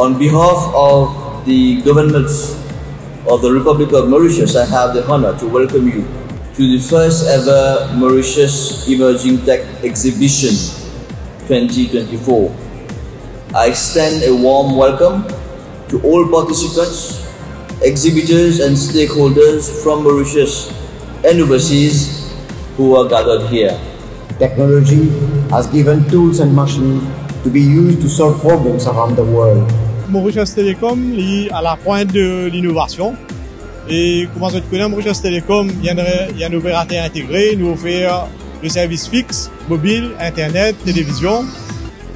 On behalf of the governments of the Republic of Mauritius, I have the honor to welcome you to the first ever Mauritius Emerging Tech Exhibition 2024. I extend a warm welcome to all participants, exhibitors and stakeholders from Mauritius and overseas who are gathered here. Technology has given tools and machines to be used to solve problems around the world. Mauritius Telecom est à la pointe de l'innovation. Et comment vous connaissez Mauritius Telecom, a un, opérateur intégré, nous offre le service fixe, mobile, internet, télévision.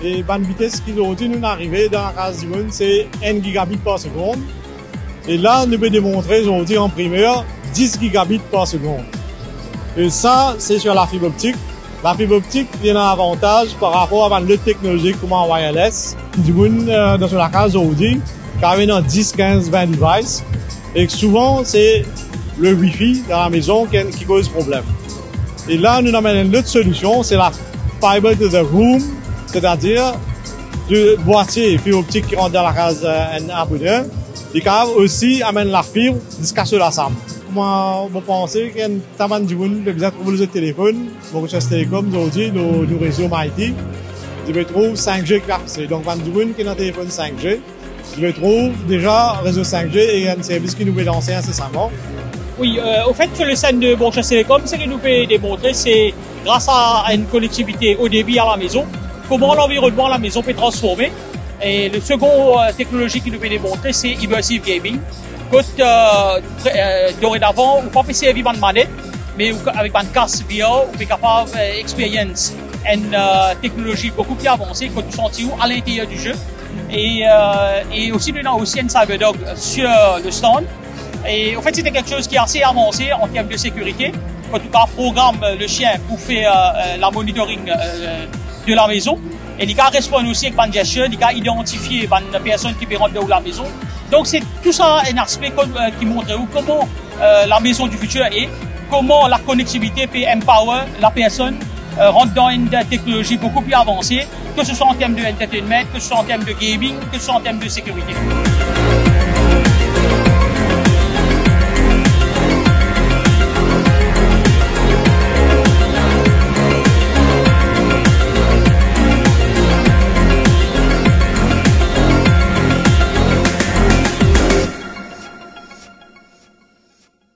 Et la vitesse qui nous arrivé dans la monde, c'est 1 gigabit par seconde. Et là, nous pouvons démontrer aujourd'hui en primeur 10 gigabits par seconde. Et ça, c'est sur la fibre optique. La fibre optique vient un avantage par rapport à l'autre technologie comme en wireless. Du coup, euh, dans la case aujourd'hui, quand même 10, 15, 20 devices. Et souvent, c'est le Wi-Fi dans la maison qui, qui cause problème. Et là, nous avons une autre solution, c'est la fiber to the room, c'est-à-dire du boîtier fibre optique qui rentre dans la case euh, un abonné. Et qui aussi amène la fibre jusqu'à sur la moi, je pense qu'il y a un taman du monde, vous avez le téléphone, Mauritius Telecom, aujourd'hui, nos, nos réseaux MIT, je trouve 5G qui Donc, du monde qui un téléphone 5G, je trouve déjà réseau 5G et un service qui nous est lancé incessamment. Oui, euh, au fait, le scène de Mauritius Telecom, ce qu'il nous peut démontrer, c'est grâce à une connectivité au débit à la maison, comment l'environnement à la maison peut transformer. Et le second euh, technologie qu'il nous peut démontrer, c'est Immersive Gaming euh, euh, dorénavant, on peut pas servir une manette, mais avec une casse VR, peut capable d'expérience une euh, technologie beaucoup plus avancée que nous sentons à l'intérieur du jeu. Et, euh, aussi, nous avons aussi un Cyberdog sur le stand. Et en fait, c'était quelque chose qui est assez avancé en termes de sécurité. En tout cas, programme le chien pour faire euh, la monitoring euh, de la maison. Et il répondre aussi avec une gestion, il identifier les personnes qui rentrer dans la maison. Donc c'est tout ça un aspect euh, qui montre comment euh, la maison du futur est, comment la connectivité peut empower la personne euh, rentre dans une technologie beaucoup plus avancée, que ce soit en termes de entertainment, que ce soit en termes de gaming, que ce soit en termes de sécurité.